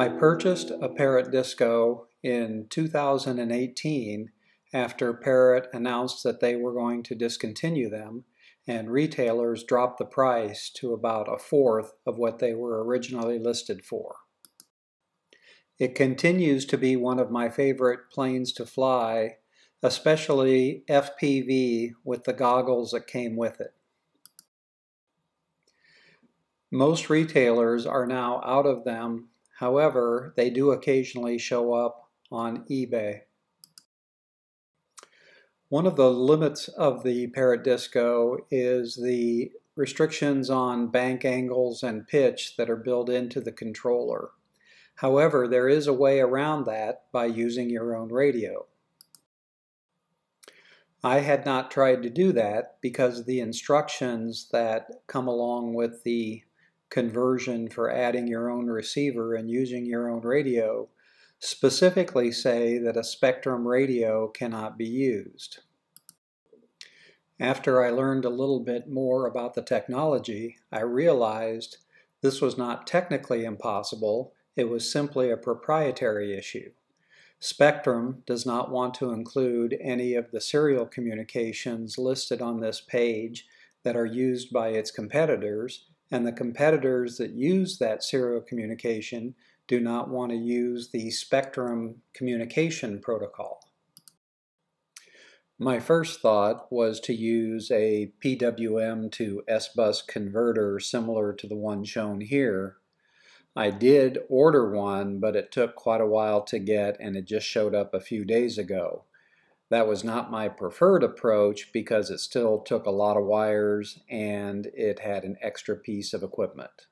I purchased a Parrot Disco in 2018 after Parrot announced that they were going to discontinue them and retailers dropped the price to about a fourth of what they were originally listed for. It continues to be one of my favorite planes to fly, especially FPV with the goggles that came with it. Most retailers are now out of them, however, they do occasionally show up on eBay. One of the limits of the Parrot Disco is the restrictions on bank angles and pitch that are built into the controller. However, there is a way around that by using your own radio. I had not tried to do that because the instructions that come along with the conversion for adding your own receiver and using your own radio specifically say that a Spektrum radio cannot be used. After I learned a little bit more about the technology, I realized this was not technically impossible, it was simply a proprietary issue. Spektrum does not want to include any of the serial communications listed on this page that are used by its competitors, and the competitors that use that serial communication do not want to use the Spektrum communication protocol. My first thought was to use a PWM to S-bus converter similar to the one shown here. I did order one, but it took quite a while to get and it just showed up a few days ago. That was not my preferred approach because it still took a lot of wires and it had an extra piece of equipment.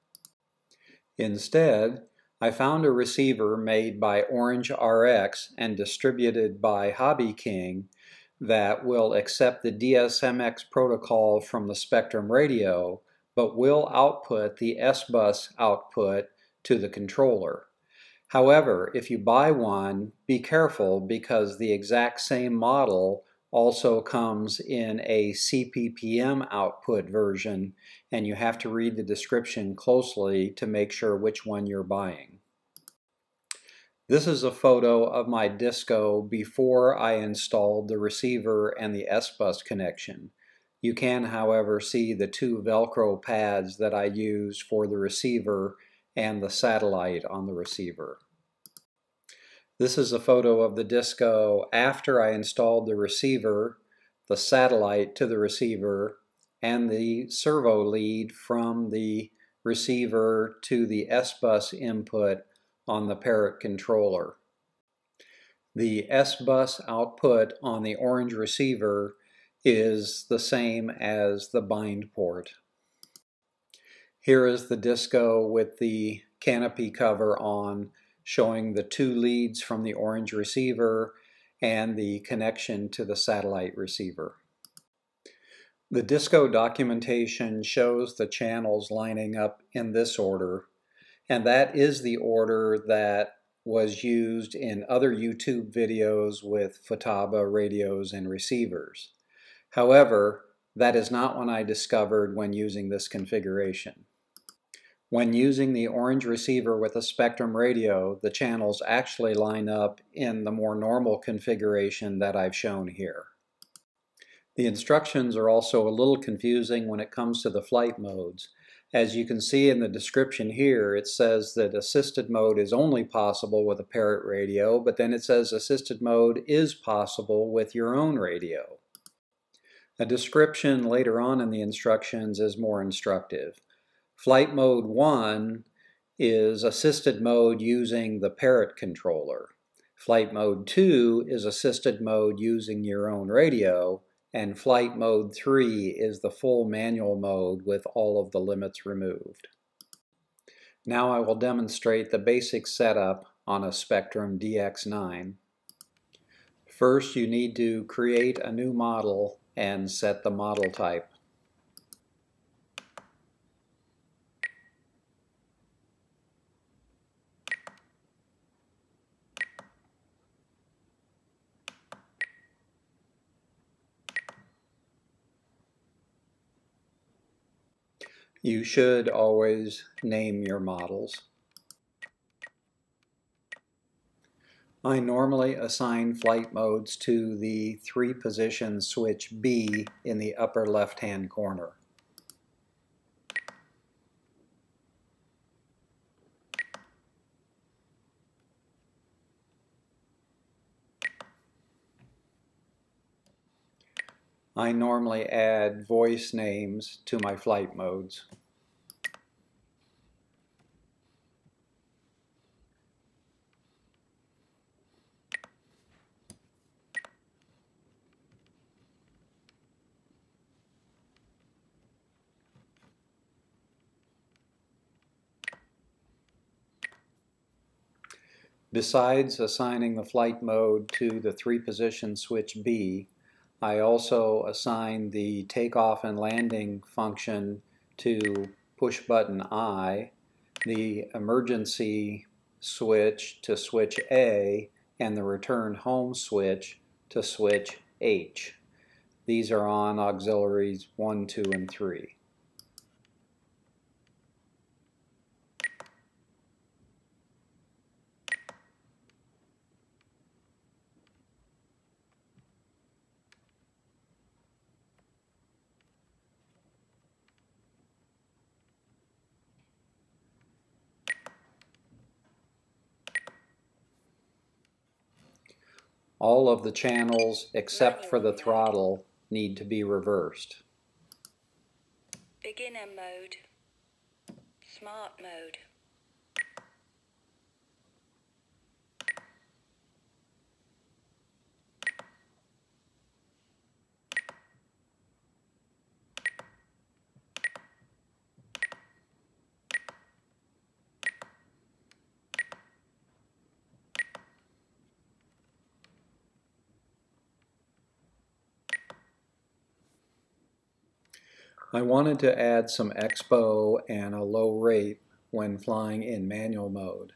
Instead, I found a receiver made by Orange RX and distributed by Hobby King that will accept the DSMX protocol from the Spektrum radio, but will output the S-Bus output to the controller. However, if you buy one, be careful because the exact same model also comes in a CPPM output version and you have to read the description closely to make sure which one you're buying. This is a photo of my disco before I installed the receiver and the S-Bus connection. You can, however, see the two Velcro pads that I used for the receiver and the satellite on the receiver. This is a photo of the disco after I installed the receiver, the satellite to the receiver, and the servo lead from the receiver to the S-Bus input on the Parrot controller. The S-Bus output on the orange receiver is the same as the bind port. Here is the disco with the canopy cover on showing the two leads from the orange receiver and the connection to the satellite receiver. The disco documentation shows the channels lining up in this order, and that is the order that was used in other YouTube videos with Futaba radios and receivers. However, that is not one I discovered when using this configuration. When using the orange receiver with a Spektrum radio, the channels actually line up in the more normal configuration that I've shown here. The instructions are also a little confusing when it comes to the flight modes. As you can see in the description here, it says that assisted mode is only possible with a Parrot radio, but then it says assisted mode is possible with your own radio. A description later on in the instructions is more instructive. Flight mode 1 is assisted mode using the Parrot controller. Flight mode 2 is assisted mode using your own radio. And flight mode 3 is the full manual mode with all of the limits removed. Now I will demonstrate the basic setup on a Spektrum DX9. First you need to create a new model and set the model type. You should always name your models. I normally assign flight modes to the three position switch B in the upper left hand corner. I normally add voice names to my flight modes. Besides assigning the flight mode to the three position switch B, I also assign the takeoff and landing function to push button I, the emergency switch to switch A, and the return home switch to switch H. These are on auxiliaries 1, 2, and 3. All of the channels except for the throttle need to be reversed. Beginner mode. Smart mode. I wanted to add some expo and a low rate when flying in manual mode.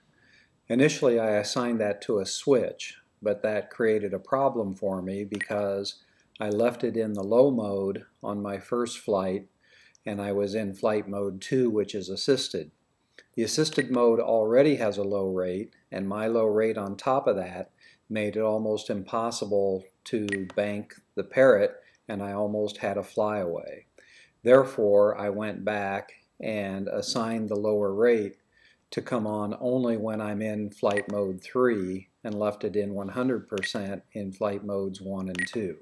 Initially I assigned that to a switch, but that created a problem for me because I left it in the low mode on my first flight and I was in flight mode 2 which is assisted. The assisted mode already has a low rate and my low rate on top of that made it almost impossible to bank the Parrot and I almost had a flyaway. Therefore, I went back and assigned the lower rate to come on only when I'm in flight mode 3 and left it in 100% in flight modes 1 and 2.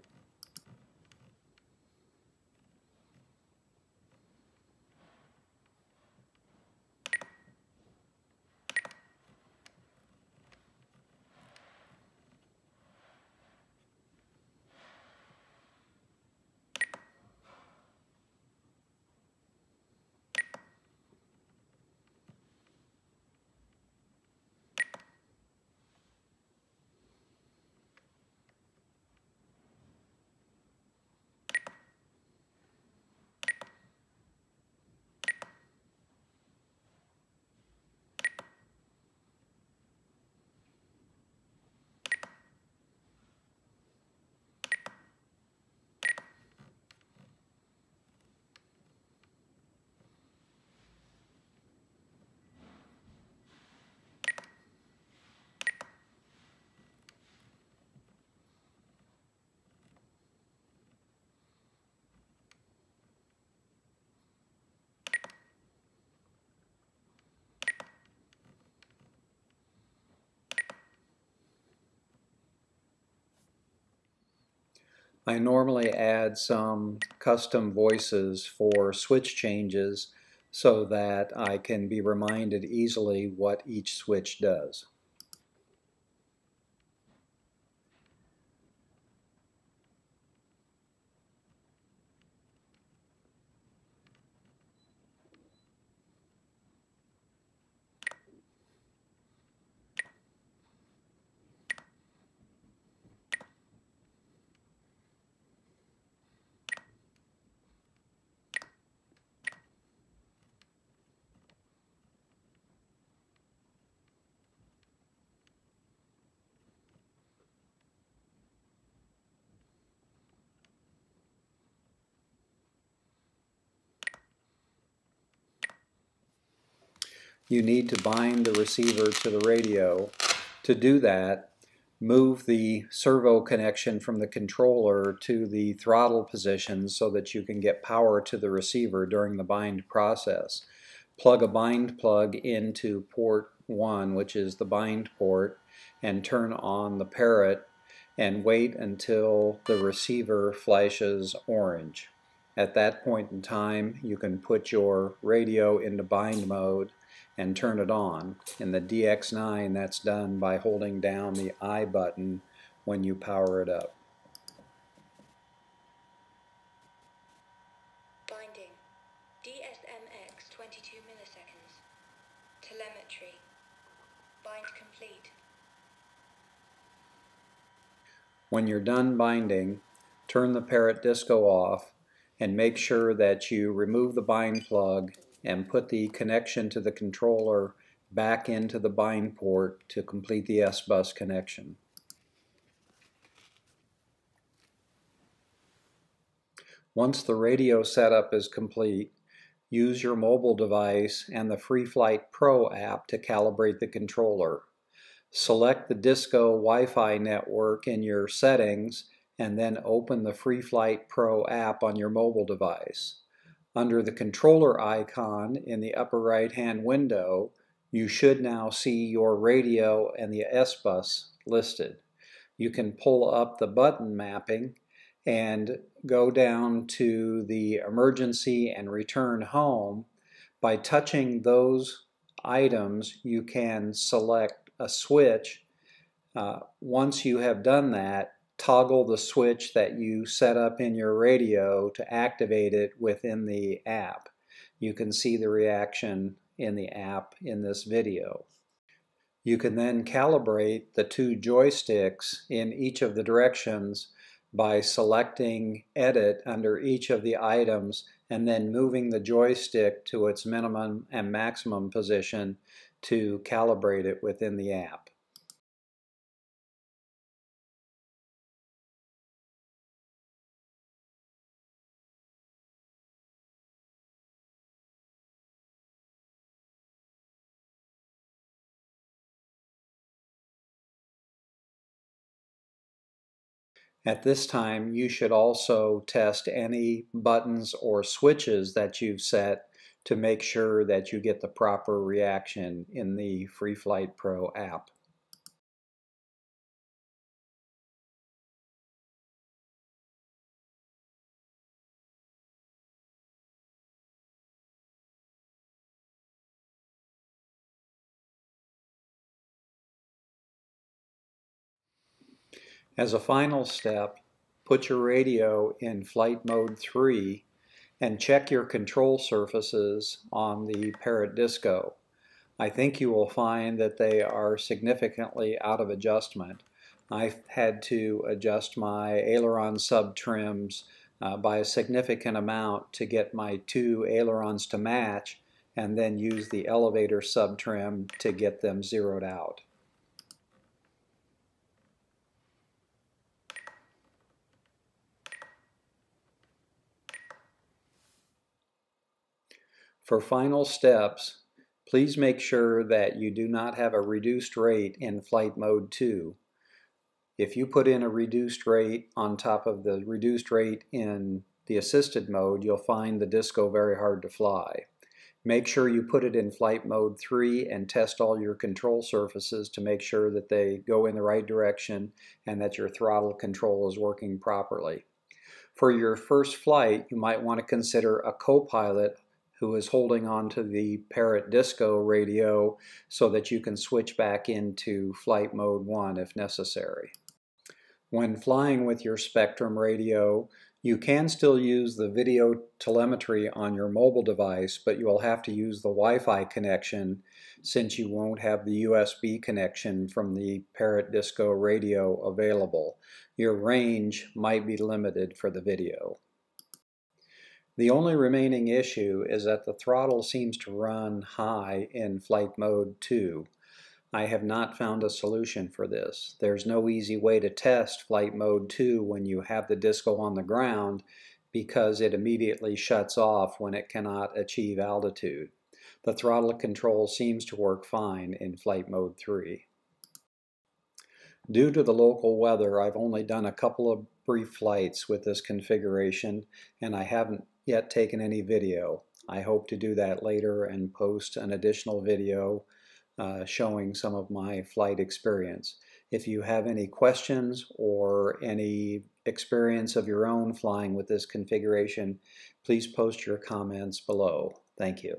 I normally add some custom voices for switch changes so that I can be reminded easily what each switch does. You need to bind the receiver to the radio. To do that, move the servo connection from the controller to the throttle position so that you can get power to the receiver during the bind process. Plug a bind plug into port 1, which is the bind port, and turn on the parrot and wait until the receiver flashes orange. At that point in time, you can put your radio into bind mode and turn it on. In the DX9, that's done by holding down the I button when you power it up. Binding. DSMX 22 milliseconds. Telemetry. Bind complete. When you're done binding, turn the Parrot Disco off and make sure that you remove the bind plug and put the connection to the controller back into the bind port to complete the S-Bus connection. Once the radio setup is complete, use your mobile device and the FreeFlight Pro app to calibrate the controller. Select the Disco Wi-Fi network in your settings and then open the FreeFlight Pro app on your mobile device. Under the controller icon in the upper right hand window, you should now see your radio and the S-Bus listed. You can pull up the button mapping and go down to the emergency and return home. By touching those items, you can select a switch. Uh, once you have done that, toggle the switch that you set up in your radio to activate it within the app. You can see the reaction in the app in this video. You can then calibrate the two joysticks in each of the directions by selecting Edit under each of the items and then moving the joystick to its minimum and maximum position to calibrate it within the app. At this time, you should also test any buttons or switches that you've set to make sure that you get the proper reaction in the FreeFlight Pro app. As a final step, put your radio in flight mode 3 and check your control surfaces on the Parrot Disco. I think you will find that they are significantly out of adjustment. I've had to adjust my aileron sub trims uh, by a significant amount to get my two ailerons to match and then use the elevator sub trim to get them zeroed out. For final steps, please make sure that you do not have a reduced rate in flight mode 2. If you put in a reduced rate on top of the reduced rate in the assisted mode, you'll find the disco very hard to fly. Make sure you put it in flight mode 3 and test all your control surfaces to make sure that they go in the right direction and that your throttle control is working properly. For your first flight, you might want to consider a co-pilot who is holding on to the Parrot Disco radio so that you can switch back into flight mode 1 if necessary. When flying with your Spektrum radio, you can still use the video telemetry on your mobile device, but you will have to use the Wi-Fi connection since you won't have the USB connection from the Parrot Disco radio available. Your range might be limited for the video. The only remaining issue is that the throttle seems to run high in flight mode 2. I have not found a solution for this. There's no easy way to test flight mode 2 when you have the disco on the ground because it immediately shuts off when it cannot achieve altitude. The throttle control seems to work fine in flight mode 3. Due to the local weather, I've only done a couple of brief flights with this configuration and I haven't yet taken any video. I hope to do that later and post an additional video uh, showing some of my flight experience. If you have any questions or any experience of your own flying with this configuration, please post your comments below. Thank you.